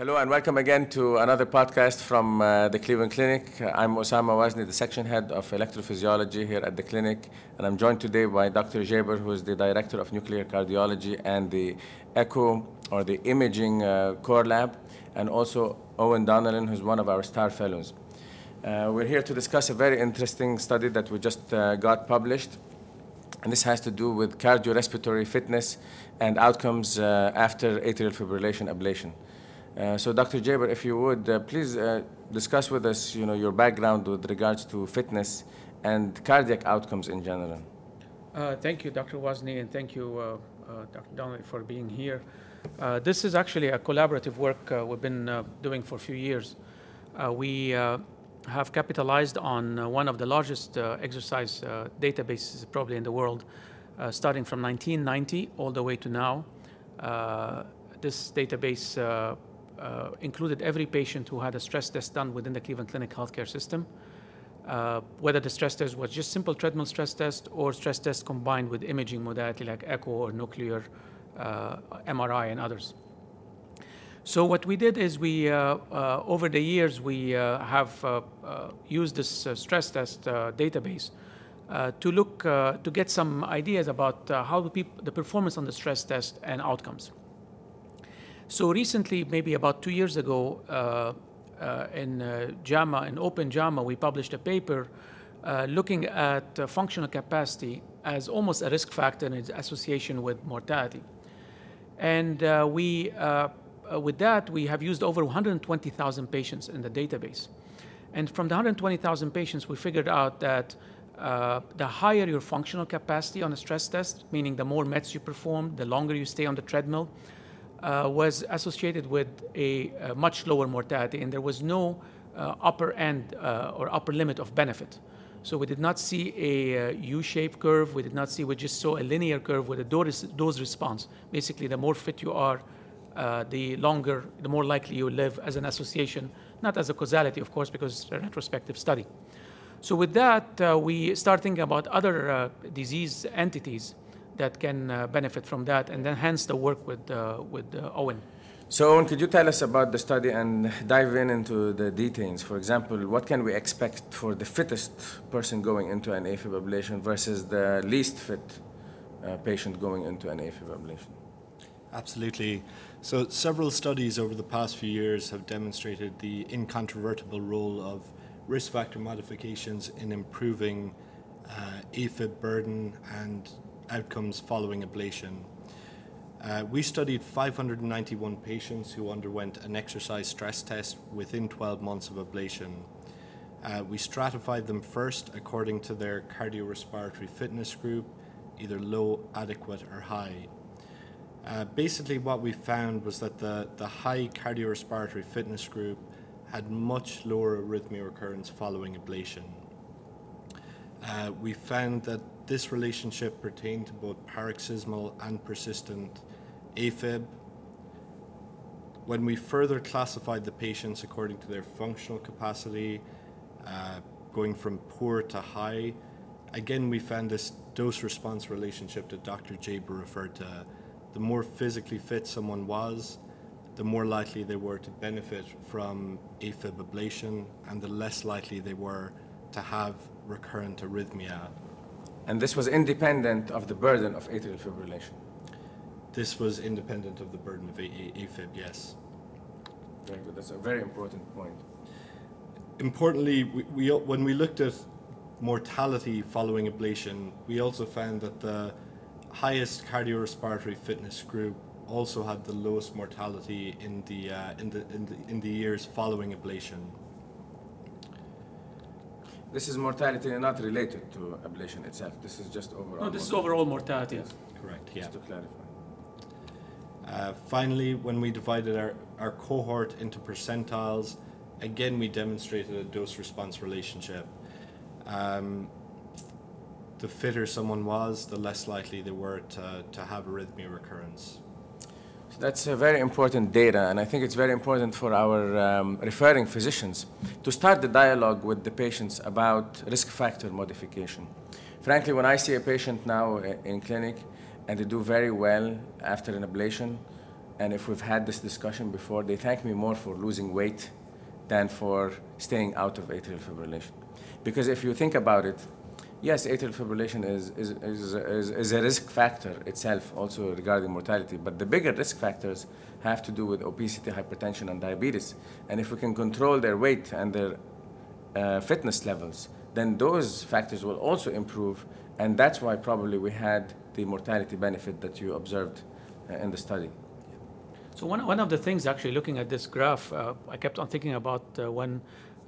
Hello and welcome again to another podcast from uh, the Cleveland Clinic. I'm Oussama Wazni, the section head of electrophysiology here at the clinic, and I'm joined today by Dr. Jaber, who is the director of nuclear cardiology and the echo or the imaging uh, core lab, and also Eoin Donnellan, who's one of our star fellows. Uh, we're here to discuss a very interesting study that we just uh, got published, and this has to do with cardiorespiratory fitness and outcomes uh, after atrial fibrillation ablation. Uh, so, Dr. Jaber, if you would, uh, please uh, discuss with us, you know, your background with regards to fitness and cardiac outcomes in general. Uh, thank you, Dr. Wazni, and thank you, uh, uh Dr. Donnelly, for being here. Uh, this is actually a collaborative work uh, we've been doing for a few years. we have capitalized on one of the largest exercise databases probably in the world, starting from 1990 all the way to now. this database uh, included every patient who had a stress test done within the Cleveland Clinic healthcare system, uh, whether the stress test was just simple treadmill stress test or stress test combined with imaging modality like echo or nuclear uh, MRI and others. So what we did is we, uh, uh, over the years, we uh, have used this stress test database to look, to get some ideas about how the, the performance on the stress test and outcomes. So recently, maybe about two years ago, uh, uh, in uh, JAMA, in Open JAMA, we published a paper uh, looking at uh, functional capacity as almost a risk factor in its association with mortality. And uh, we, with that, we have used over 120,000 patients in the database. And from the 120,000 patients, we figured out that the higher your functional capacity on a stress test, meaning the more METs you perform, the longer you stay on the treadmill, uh, was associated with a, a, much lower mortality, and there was no uh, upper end uh, or upper limit of benefit. So we did not see a uh, U-shaped curve. We did not see. We just saw a linear curve with a dose, dose response. Basically, the more fit you are, uh, the longer, the more likely you live as an association, not as a causality, of course, because it's a retrospective study. So with that, uh, we start thinking about other disease entities that can uh, benefit from that, and then hence the work with, uh, with uh, Eoin. So, Eoin, could you tell us about the study and dive in into the details? For example, what can we expect for the fittest person going into an AFib ablation versus the least fit uh, patient going into an AFib ablation? Absolutely. So, several studies over the past few years have demonstrated the incontrovertible role of risk factor modifications in improving uh, AFib burden and outcomes following ablation. Uh, we studied 591 patients who underwent an exercise stress test within 12 months of ablation. Uh, we stratified them first according to their cardiorespiratory fitness group, either low, adequate, or high. Uh, basically, what we found was that the, the high cardiorespiratory fitness group had much lower arrhythmia recurrence following ablation. Uh, we found that this relationship pertained to both paroxysmal and persistent AFib. When we further classified the patients according to their functional capacity, uh, going from poor to high, again we found this dose response relationship that Dr. Jaber referred to. The more physically fit someone was, the more likely they were to benefit from AFib ablation, and the less likely they were to have recurrent arrhythmia and this was independent of the burden of atrial fibrillation. This was independent of the burden of AFib, yes. Very good. That's a very important point. Importantly, we, we, when we looked at mortality following ablation, we also found that the highest cardiorespiratory fitness group also had the lowest mortality in the, uh, in the, in the, in the years following ablation. This is mortality not related to ablation itself. This is just overall. No, this is overall mortality. Yes. Correct. Yeah. Just to clarify. Uh, finally, when we divided our, our cohort into percentiles, again we demonstrated a dose response relationship. Um, the fitter someone was, the less likely they were to, to have arrhythmia recurrence. That's a very important data, and I think it's very important for our um, referring physicians to start the dialogue with the patients about risk factor modification. Frankly, when I see a patient now in clinic and they do very well after an ablation, and if we've had this discussion before, they thank me more for losing weight than for staying out of atrial fibrillation. Because if you think about it, yes, atrial fibrillation is, is, is, is, is a risk factor itself, also regarding mortality, but the bigger risk factors have to do with obesity, hypertension, and diabetes. And if we can control their weight and their uh, fitness levels, then those factors will also improve, and that's why probably we had the mortality benefit that you observed uh, in the study. So one, one of the things actually looking at this graph, uh, I kept on thinking about uh, when,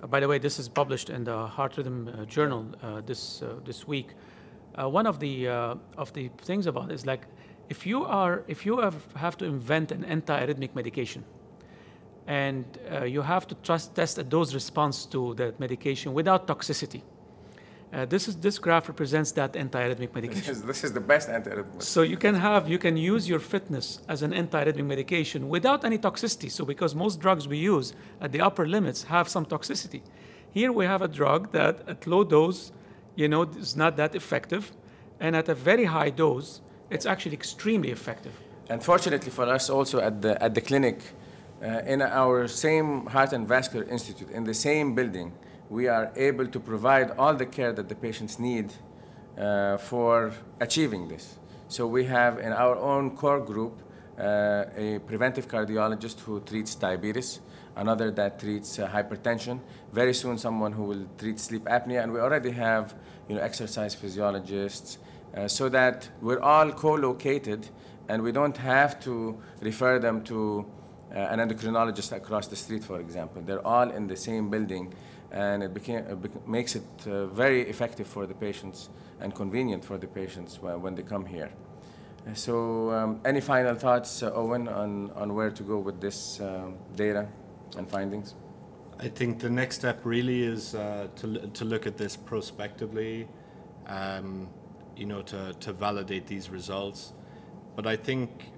Uh, by the way, this is published in the Heart Rhythm uh, Journal uh, this, uh, this week. Uh, one of the, of the things about it is like, if you, are, if you have, have to invent an antiarrhythmic medication, and you have to trust, test a dose response to that medication without toxicity, uh, this is this graph represents that antiarrhythmic medication. This is, this is the best antiarrhythmic. So you can have you can use your fitness as an antiarrhythmic medication without any toxicity. So because most drugs we use at the upper limits have some toxicity, here we have a drug that at low dose, you know, is not that effective, and at a very high dose, it's actually extremely effective. Unfortunately for us, also at the at the clinic, uh, in our same Heart and Vascular Institute, in the same building we are able to provide all the care that the patients need uh, for achieving this. So we have in our own core group uh, a preventive cardiologist who treats diabetes, another that treats uh, hypertension, very soon someone who will treat sleep apnea, and we already have you know, exercise physiologists, uh, so that we're all co-located and we don't have to refer them to uh, an endocrinologist across the street, for example. They're all in the same building and it, became, it makes it uh, very effective for the patients and convenient for the patients when, when they come here. So, um, any final thoughts, uh, Eoin, on, on where to go with this um, data and findings? I think the next step really is uh, to, to look at this prospectively, um, you know, to, to validate these results. But I think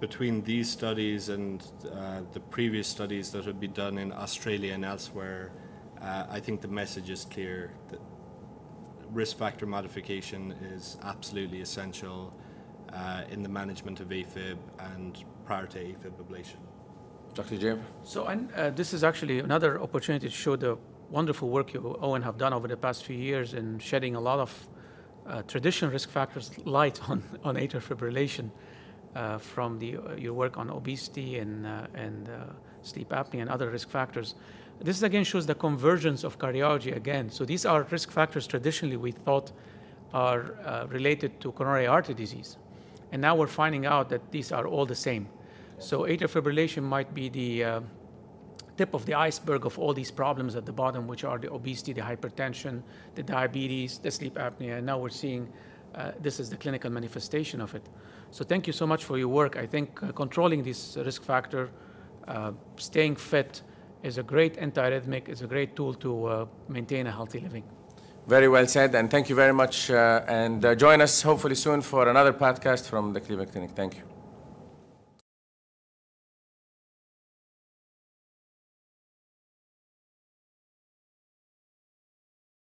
between these studies and uh, the previous studies that have been done in Australia and elsewhere, uh, I think the message is clear that risk factor modification is absolutely essential uh, in the management of AFib and prior to AFib ablation. Dr. Jim? So and, uh, this is actually another opportunity to show the wonderful work you, Eoin, have done over the past few years in shedding a lot of uh, traditional risk factors light on, on atrial fibrillation uh, from the, uh, your work on obesity and, uh, and sleep apnea and other risk factors. This again shows the convergence of cardiology again. So these are risk factors traditionally we thought are uh, related to coronary artery disease. And now we're finding out that these are all the same. So atrial fibrillation might be the uh, tip of the iceberg of all these problems at the bottom, which are the obesity, the hypertension, the diabetes, the sleep apnea. And now we're seeing uh, this is the clinical manifestation of it. So thank you so much for your work. I think uh, controlling this risk factor, uh, staying fit, is a great antiarrhythmic, is a great tool to uh, maintain a healthy living. Very well said, and thank you very much. Uh, and uh, join us hopefully soon for another podcast from the Cleveland Clinic. Thank you.